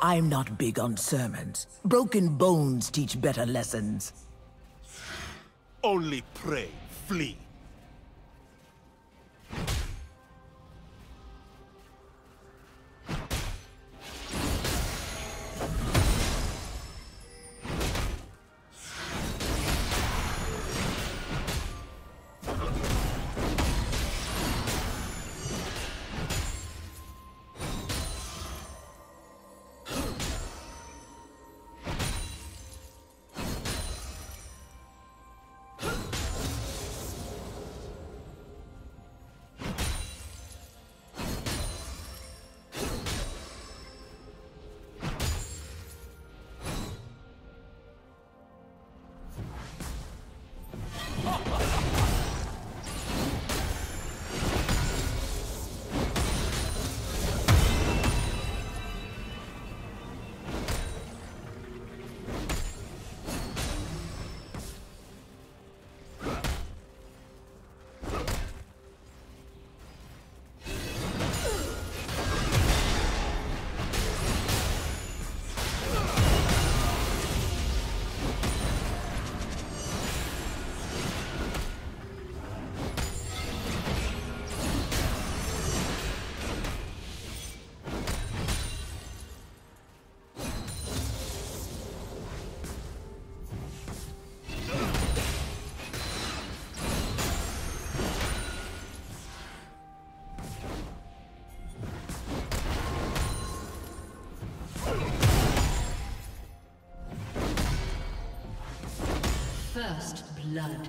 I'm not big on sermons. Broken bones teach better lessons. Only pray, flee. First blood.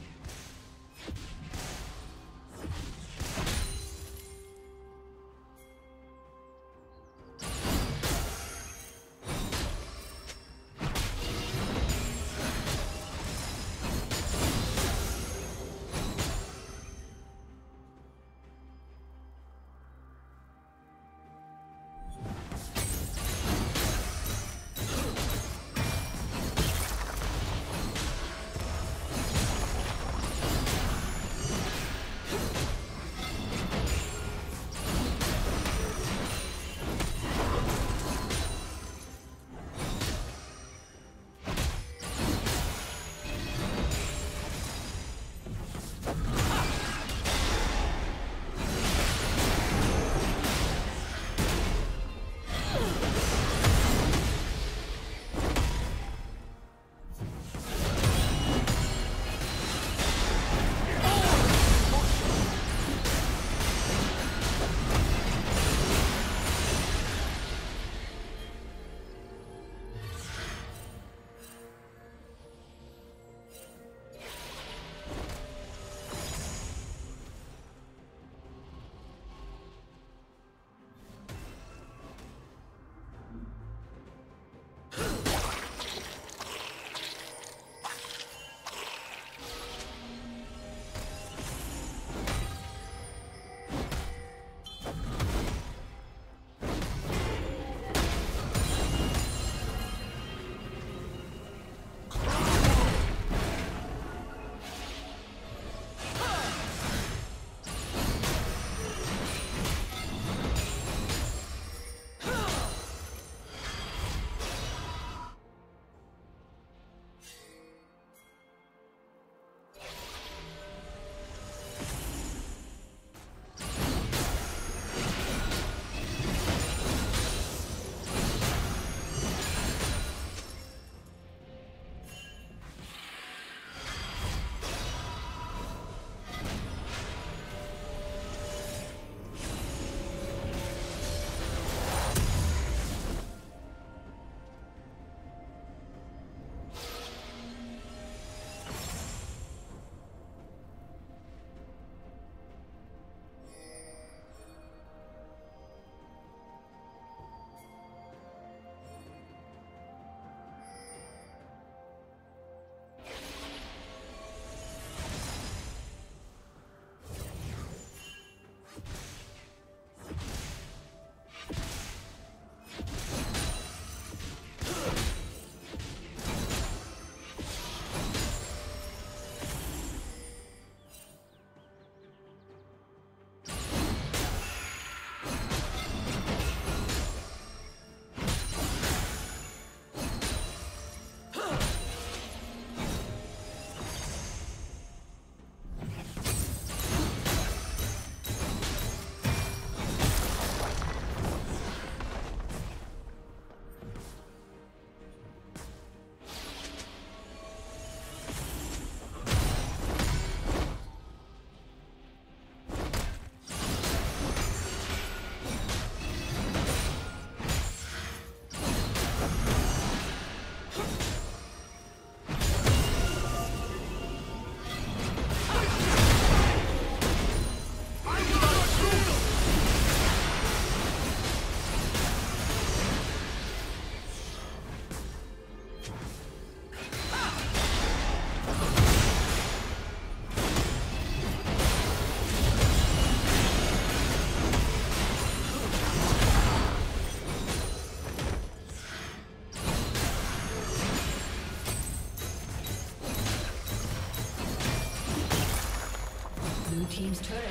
team's turret